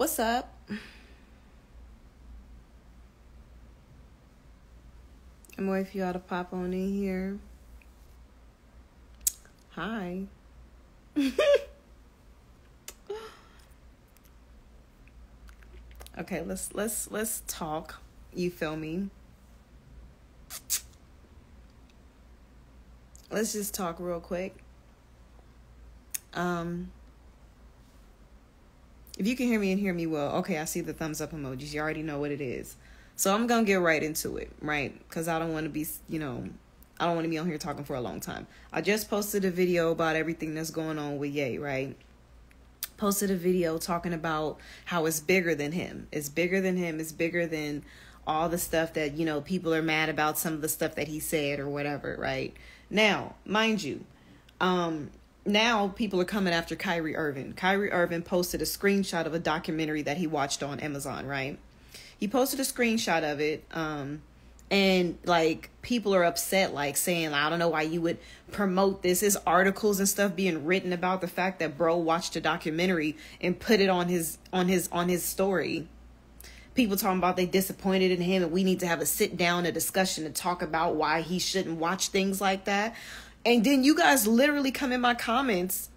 What's up? I'm waiting for y'all to pop on in here. Hi. okay, let's let's let's talk. You feel me? Let's just talk real quick. Um if you can hear me and hear me well, okay, I see the thumbs up emojis. You already know what it is. So I'm going to get right into it, right? Cuz I don't want to be, you know, I don't want to be on here talking for a long time. I just posted a video about everything that's going on with Ye, right? Posted a video talking about how it's bigger than him. It's bigger than him. It's bigger than all the stuff that, you know, people are mad about some of the stuff that he said or whatever, right? Now, mind you, um now people are coming after Kyrie Irving. Kyrie Irving posted a screenshot of a documentary that he watched on Amazon, right? He posted a screenshot of it. Um, and like people are upset, like saying, I don't know why you would promote this. There's articles and stuff being written about the fact that bro watched a documentary and put it on his on his on his story. People talking about they disappointed in him and we need to have a sit down, a discussion to talk about why he shouldn't watch things like that. And then you guys literally come in my comments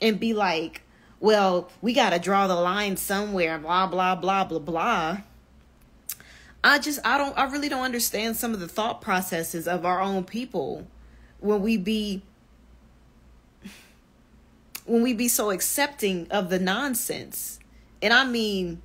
and be like, well, we got to draw the line somewhere, blah, blah, blah, blah, blah. I just, I don't, I really don't understand some of the thought processes of our own people when we be, when we be so accepting of the nonsense. And I mean,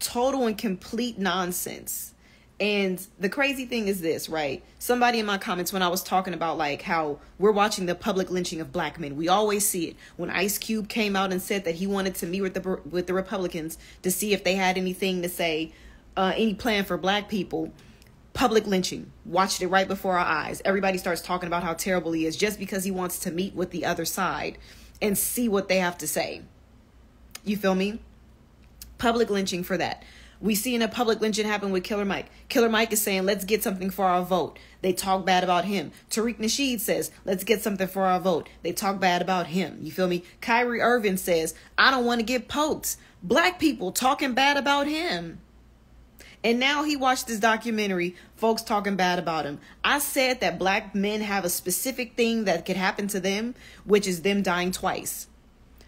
total and complete nonsense and the crazy thing is this, right? Somebody in my comments when I was talking about like how we're watching the public lynching of black men. We always see it. When Ice Cube came out and said that he wanted to meet with the with the Republicans to see if they had anything to say, uh, any plan for black people. Public lynching. Watched it right before our eyes. Everybody starts talking about how terrible he is just because he wants to meet with the other side and see what they have to say. You feel me? Public lynching for that. We seen a public lynching happen with Killer Mike. Killer Mike is saying, let's get something for our vote. They talk bad about him. Tariq Nasheed says, let's get something for our vote. They talk bad about him. You feel me? Kyrie Irving says, I don't want to get poked. Black people talking bad about him. And now he watched this documentary, folks talking bad about him. I said that black men have a specific thing that could happen to them, which is them dying twice.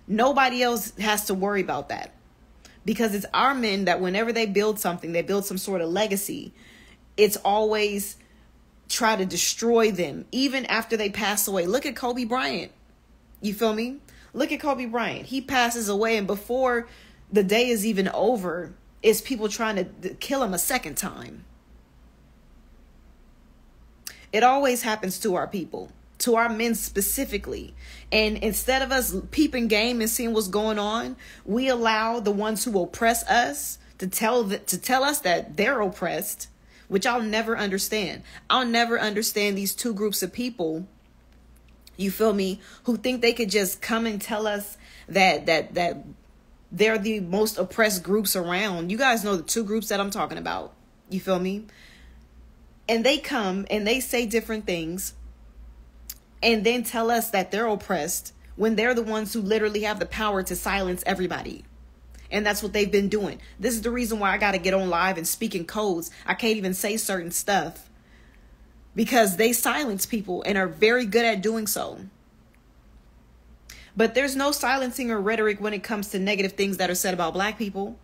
Nobody else has to worry about that because it's our men that whenever they build something, they build some sort of legacy. It's always try to destroy them even after they pass away. Look at Kobe Bryant. You feel me? Look at Kobe Bryant. He passes away and before the day is even over, it's people trying to kill him a second time. It always happens to our people to our men specifically. And instead of us peeping game and seeing what's going on, we allow the ones who oppress us to tell the, to tell us that they're oppressed, which I'll never understand. I'll never understand these two groups of people. You feel me? Who think they could just come and tell us that that that they're the most oppressed groups around. You guys know the two groups that I'm talking about. You feel me? And they come and they say different things and then tell us that they're oppressed when they're the ones who literally have the power to silence everybody. And that's what they've been doing. This is the reason why I got to get on live and speak in codes. I can't even say certain stuff because they silence people and are very good at doing so. But there's no silencing or rhetoric when it comes to negative things that are said about black people.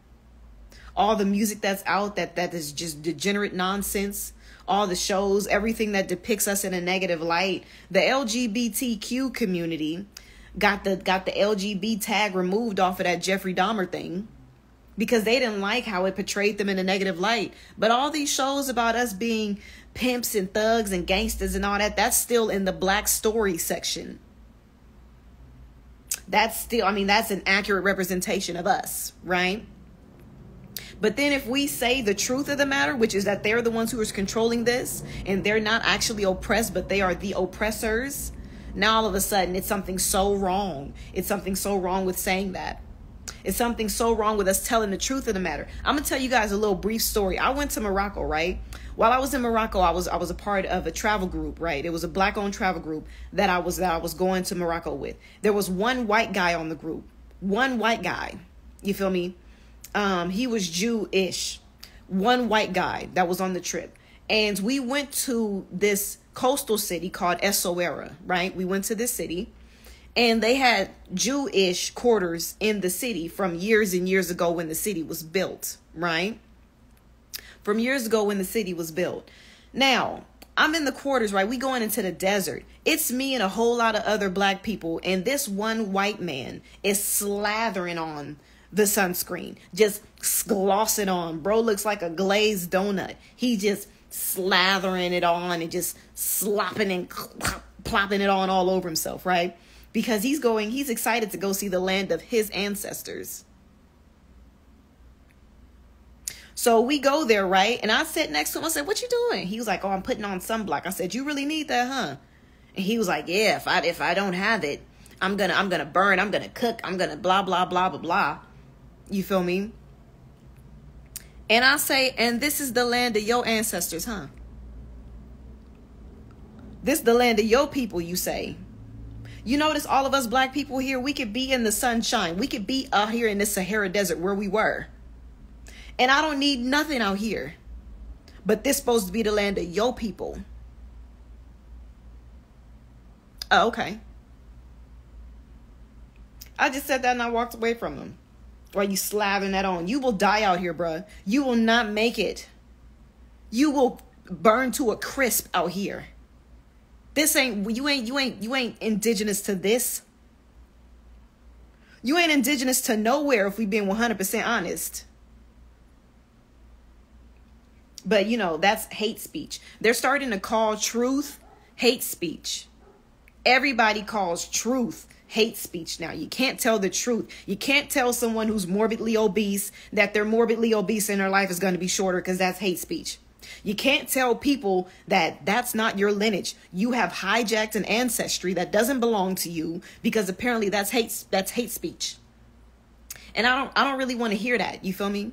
All the music that's out that that is just degenerate nonsense all the shows, everything that depicts us in a negative light. The LGBTQ community got the got the LGB tag removed off of that Jeffrey Dahmer thing because they didn't like how it portrayed them in a negative light. But all these shows about us being pimps and thugs and gangsters and all that, that's still in the black story section. That's still, I mean, that's an accurate representation of us, right? But then if we say the truth of the matter, which is that they're the ones who are controlling this and they're not actually oppressed, but they are the oppressors, now all of a sudden it's something so wrong. It's something so wrong with saying that. It's something so wrong with us telling the truth of the matter. I'm gonna tell you guys a little brief story. I went to Morocco, right? While I was in Morocco, I was I was a part of a travel group, right? It was a black owned travel group that I was that I was going to Morocco with. There was one white guy on the group. One white guy. You feel me? Um, he was Jewish. One white guy that was on the trip. And we went to this coastal city called Essaouira, right? We went to this city and they had Jewish quarters in the city from years and years ago when the city was built, right? From years ago when the city was built. Now, I'm in the quarters, right? We going into the desert. It's me and a whole lot of other black people, and this one white man is slathering on the sunscreen, just glossing on. Bro looks like a glazed donut. He just slathering it on and just slopping and plopping it on all over himself, right? Because he's going, he's excited to go see the land of his ancestors. So we go there, right? And I sit next to him. I said, "What you doing?" He was like, "Oh, I'm putting on sunblock." I said, "You really need that, huh?" And he was like, "Yeah, if I if I don't have it, I'm gonna I'm gonna burn. I'm gonna cook. I'm gonna blah blah blah blah blah." You feel me? And I say, "And this is the land of your ancestors, huh?" This the land of your people, you say. You notice all of us black people here, we could be in the sunshine. We could be out here in the Sahara desert where we were. And I don't need nothing out here. But this supposed to be the land of your people. Oh, okay. I just said that and I walked away from him. Why you slapping that on? You will die out here, bruh. You will not make it. You will burn to a crisp out here. This ain't you ain't you ain't you ain't indigenous to this. You ain't indigenous to nowhere if we being 100% honest. But you know, that's hate speech. They're starting to call truth hate speech. Everybody calls truth hate speech now. You can't tell the truth. You can't tell someone who's morbidly obese that they're morbidly obese and their life is going to be shorter because that's hate speech. You can't tell people that that's not your lineage. You have hijacked an ancestry that doesn't belong to you because apparently that's hate that's hate speech. And I don't I don't really want to hear that. You feel me?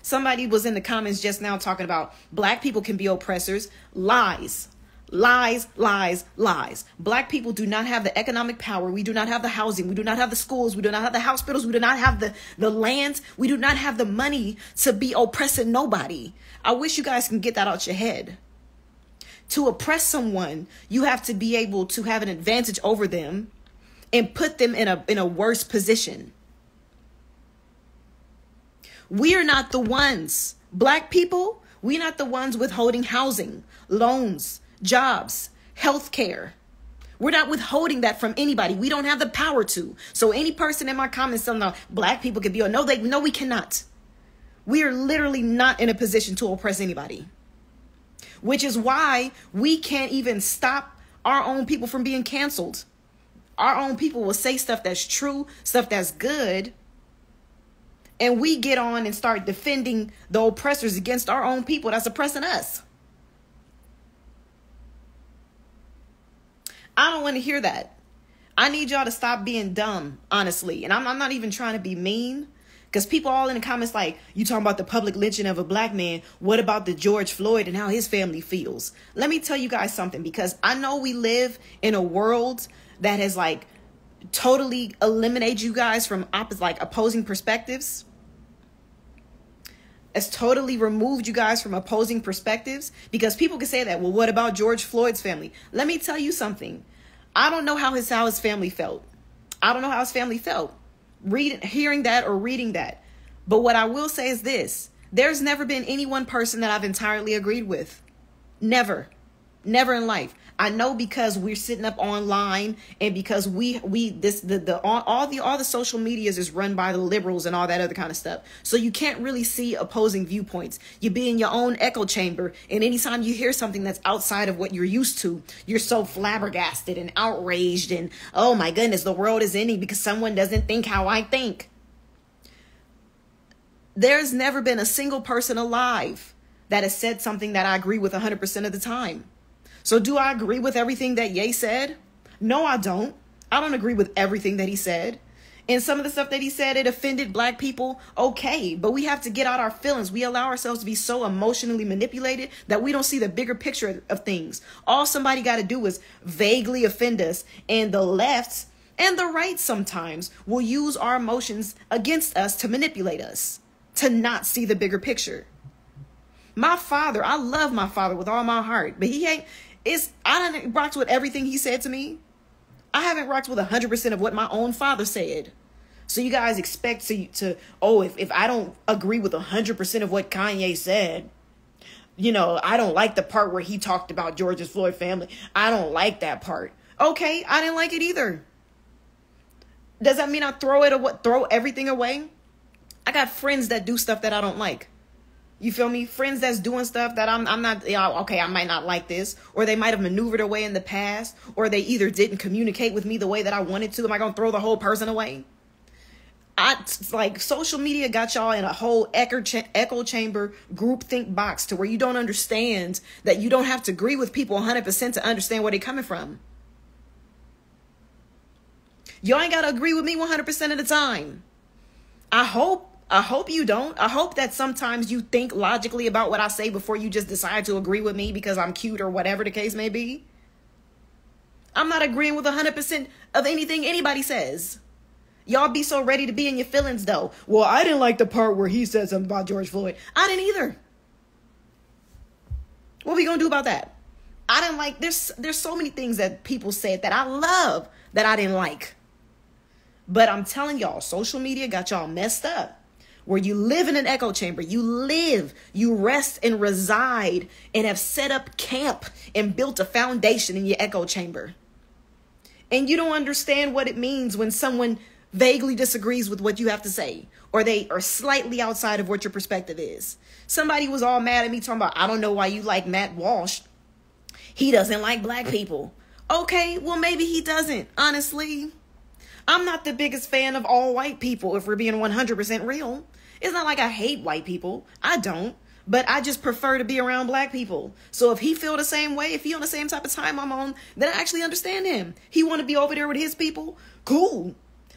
Somebody was in the comments just now talking about black people can be oppressors. Lies. Lies, lies, lies. Black people do not have the economic power. We do not have the housing. We do not have the schools. We do not have the hospitals. We do not have the, the lands. We do not have the money to be oppressing nobody. I wish you guys can get that out your head. To oppress someone, you have to be able to have an advantage over them and put them in a in a worse position. We are not the ones, black people, we're not the ones withholding housing, loans, jobs, health care. We're not withholding that from anybody. We don't have the power to. So any person in my comments telling black people can be or no, they no, we cannot. We are literally not in a position to oppress anybody. Which is why we can't even stop our own people from being canceled. Our own people will say stuff that's true, stuff that's good, and we get on and start defending the oppressors against our own people that's oppressing us. I don't want to hear that. I need y'all to stop being dumb, honestly. And I'm, I'm not even trying to be mean. Because people all in the comments like, you talking about the public lynching of a black man. What about the George Floyd and how his family feels? Let me tell you guys something. Because I know we live in a world that has like totally eliminated you guys from opposite like opposing perspectives has totally removed you guys from opposing perspectives? Because people can say that well what about george floyd's family? Let me tell you something. I don't know how his how his family felt. I don't know how his family felt reading hearing that or reading that. But what i will say is this. There's never been any one person that i've entirely agreed with. Never never in life I know because we're sitting up online and because we we this the the all, all the all the social medias is run by the liberals and all that other kind of stuff. So you can't really see opposing viewpoints. You be in your own echo chamber and anytime you hear something that's outside of what you're used to, you're so flabbergasted and outraged and oh my goodness, the world is ending because someone doesn't think how I think. There's never been a single person alive that has said something that I agree with 100% of the time. So, do I agree with everything that Ye said? No, I don't. I don't agree with everything that he said. And some of the stuff that he said, it offended black people. Okay, but we have to get out our feelings. We allow ourselves to be so emotionally manipulated that we don't see the bigger picture of things. All somebody got to do is vaguely offend us. And the left and the right sometimes will use our emotions against us to manipulate us. to not see the bigger picture. My father, I love my father with all my heart, but he ain't. It's I don't rocked with everything he said to me. I haven't rocked with hundred percent of what my own father said. So you guys expect to to oh if if I don't agree with hundred percent of what Kanye said, you know I don't like the part where he talked about George's Floyd family. I don't like that part. Okay, I didn't like it either. Does that mean I throw it away, throw everything away? I got friends that do stuff that I don't like. You feel me? Friends that's doing stuff that I'm I'm not you know, okay, I might not like this, or they might have maneuvered away in the past, or they either didn't communicate with me the way that I wanted to. Am I gonna throw the whole person away? I like social media got y'all in a whole echo, cha- echo chamber group think box to where you don't understand that you don't have to agree with people 100% to understand where they're coming from. Y'all ain't got to agree with me 100% of the time. I hope I hope you don't. I hope that sometimes you think logically about what I say before you just decide to agree with me because I'm cute or whatever the case may be. I'm not agreeing with 100% of anything anybody says. Y'all be so ready to be in your feelings though. Well, I didn't like the part where he said something about George Floyd. I didn't either. What we going to do about that? I didn't like there's there's so many things that people said that I love that I didn't like. But I'm telling y'all, social media got y'all messed up. Where you live in an echo chamber, you live, you rest and reside, and have set up camp and built a foundation in your echo chamber. And you don't understand what it means when someone vaguely disagrees with what you have to say, or they are slightly outside of what your perspective is. Somebody was all mad at me talking about, I don't know why you like Matt Walsh. He doesn't like black people. Okay, well, maybe he doesn't, honestly. I'm not the biggest fan of all white people, if we're being 100% real. It's not like I hate white people. I don't. But I just prefer to be around black people. So if he feel the same way, if he on the same type of time I'm on, then I actually understand him. He want to be over there with his people. Cool.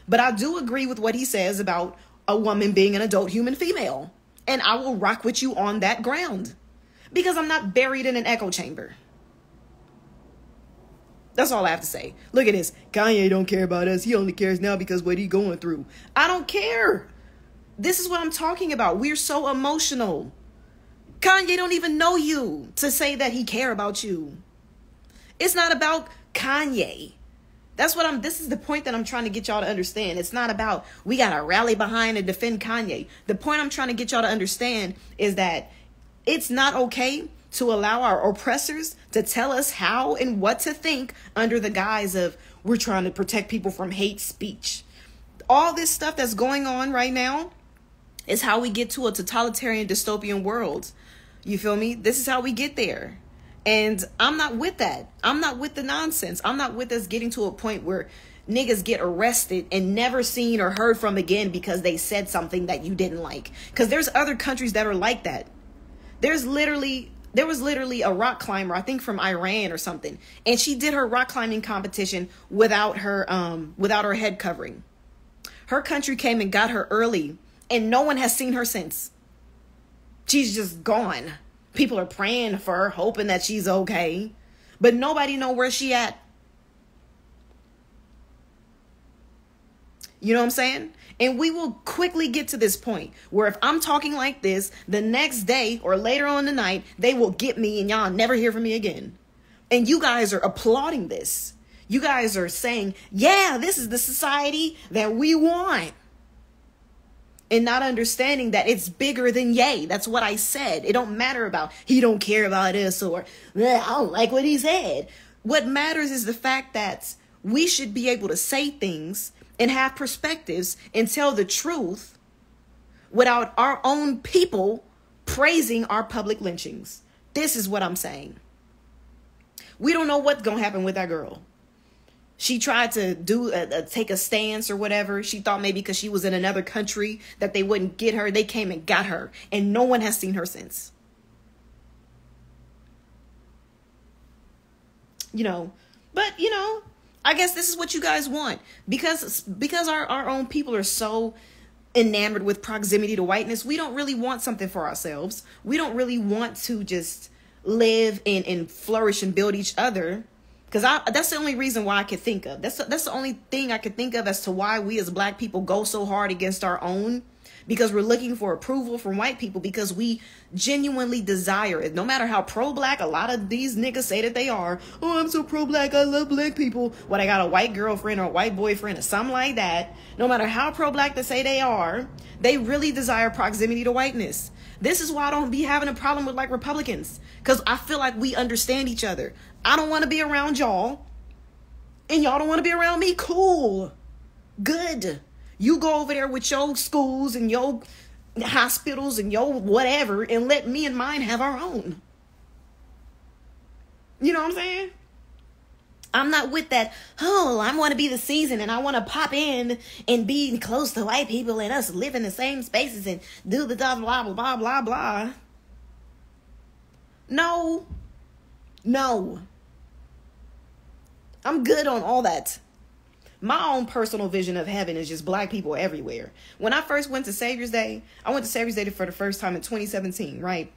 But I do agree with what he says about a woman being an adult human female. And I will rock with you on that ground. Because I'm not buried in an echo chamber. That's all I have to say. Look at this. Kanye don't care about us. He only cares now because what he going through. I don't care. This is what I'm talking about. We're so emotional. Kanye don't even know you to say that he care about you. It's not about Kanye. That's what I'm this is the point that I'm trying to get y'all to understand. It's not about we got to rally behind and defend Kanye. The point I'm trying to get y'all to understand is that it's not okay to allow our oppressors to tell us how and what to think under the guise of we're trying to protect people from hate speech. All this stuff that's going on right now is how we get to a totalitarian dystopian world. You feel me? This is how we get there. And I'm not with that. I'm not with the nonsense. I'm not with us getting to a point where niggas get arrested and never seen or heard from again because they said something that you didn't like. Because there's other countries that are like that. There's literally there was literally a rock climber, I think from Iran or something, and she did her rock climbing competition without her um without her head covering. Her country came and got her early, and no one has seen her since. She's just gone. People are praying for her, hoping that she's okay, but nobody know where she at. You know what I'm saying? And we will quickly get to this point where if I'm talking like this, the next day or later on the night, they will get me and y'all never hear from me again. And you guys are applauding this. You guys are saying, yeah, this is the society that we want. And not understanding that it's bigger than Ye. That's what I said. It don't matter about he don't care about us or I don't like what he said. What matters is the fact that we should be able to say things and have perspectives and tell the truth without our own people praising our public lynchings. This is what I'm saying. We don't know what's going to happen with that girl. She tried to do a, a, take a stance or whatever. She thought maybe because she was in another country that they wouldn't get her. They came and got her, and no one has seen her since. You know, but you know, I guess this is what you guys want because because our, our own people are so enamored with proximity to whiteness. We don't really want something for ourselves. We don't really want to just live and, and flourish and build each other. Because I that's the only reason why I could think of. That's that's the only thing I could think of as to why we as black people go so hard against our own. Because we're looking for approval from white people because we genuinely desire it. No matter how pro black a lot of these niggas say that they are. Oh, I'm so pro black. I love black people. What I got a white girlfriend or a white boyfriend or something like that. No matter how pro black they say they are, they really desire proximity to whiteness. This is why I don't be having a problem with like Republicans because I feel like we understand each other. I don't want to be around y'all, and y'all don't want to be around me. Cool, good. You go over there with your schools and your hospitals and your whatever, and let me and mine have our own. You know what I'm saying? I'm not with that, oh, I want to be the season and I want to pop in and be close to white people and us live in the same spaces and do the blah, blah, blah, blah, blah, blah. No. No. I'm good on all that. My own personal vision of heaven is just black people everywhere. When I first went to Savior's Day, I went to Savior's Day for the first time in 2017, right?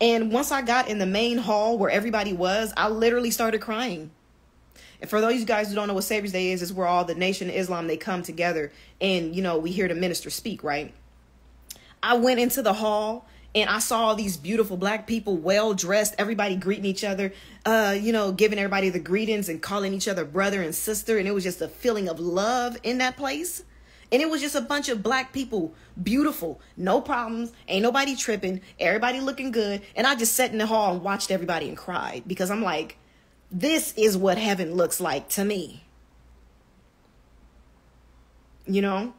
And once I got in the main hall where everybody was, I literally started crying. And for those you guys who don't know what Savior's Day is, is where all the Nation of Islam they come together and you know we hear the minister speak, right? I went into the hall and I saw all these beautiful black people, well dressed, everybody greeting each other, uh, you know, giving everybody the greetings and calling each other brother and sister. And it was just a feeling of love in that place. And it was just a bunch of black people, beautiful, no problems, ain't nobody tripping, everybody looking good. And I just sat in the hall and watched everybody and cried because I'm like, this is what heaven looks like to me. You know?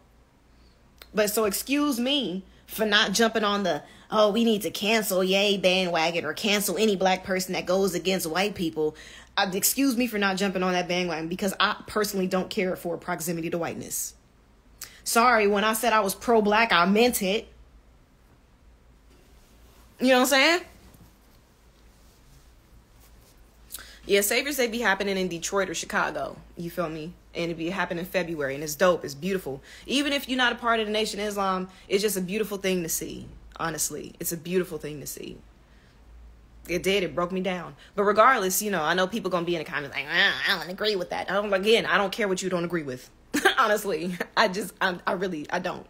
But so excuse me for not jumping on the oh, we need to cancel Ye bandwagon or cancel any black person that goes against white people. Uh, excuse me for not jumping on that bandwagon because I personally don't care for proximity to whiteness. Sorry, when I said I was pro black, I meant it. You know what I'm saying? Yeah, Saviors Day be happening in Detroit or Chicago. You feel me? And it be happening in February, and it's dope. It's beautiful. Even if you're not a part of the Nation of Islam, it's just a beautiful thing to see. Honestly, it's a beautiful thing to see. It did. It broke me down. But regardless, you know, I know people gonna be in the comments like, ah, I don't agree with that. I don't. Again, I don't care what you don't agree with. Honestly, I just, I, I really, I don't.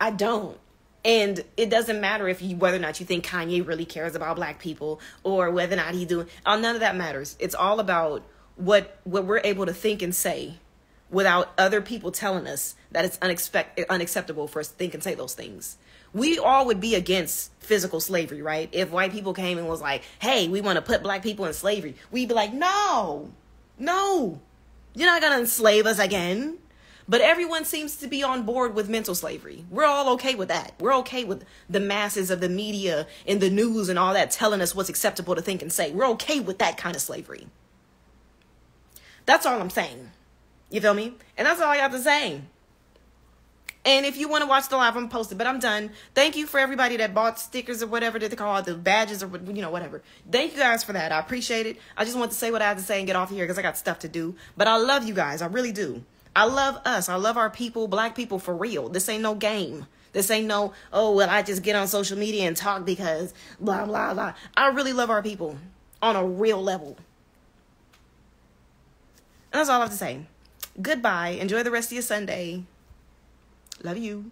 I don't. And it doesn't matter if you whether or not you think Kanye really cares about black people or whether or not he do. Uh, none of that matters. It's all about what what we're able to think and say without other people telling us that it's unexpect- unacceptable for us to think and say those things we all would be against physical slavery, right? If white people came and was like, hey, we want to put black people in slavery, we'd be like, no, no, you're not going to enslave us again. But everyone seems to be on board with mental slavery. We're all okay with that. We're okay with the masses of the media and the news and all that telling us what's acceptable to think and say. We're okay with that kind of slavery. That's all I'm saying. You feel me? And that's all I got to say. And if you want to watch the live, I'm posted, but I'm done. Thank you for everybody that bought stickers or whatever that they call it, the badges or you know whatever. Thank you guys for that. I appreciate it. I just want to say what I have to say and get off here because I got stuff to do. But I love you guys. I really do. I love us. I love our people, black people for real. This ain't no game. This ain't no, oh, well, I just get on social media and talk because blah, blah, blah. I really love our people on a real level. That's all I have to say. Goodbye. Enjoy the rest of your Sunday. Love you.